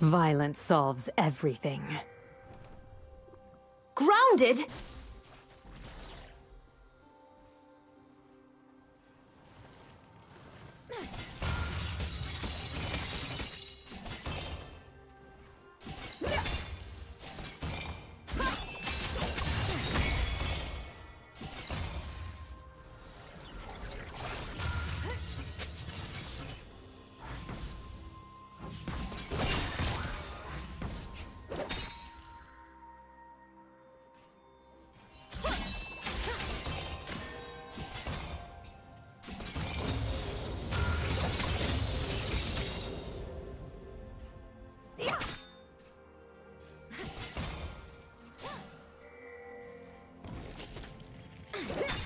Violence solves everything. Grounded? Yeah!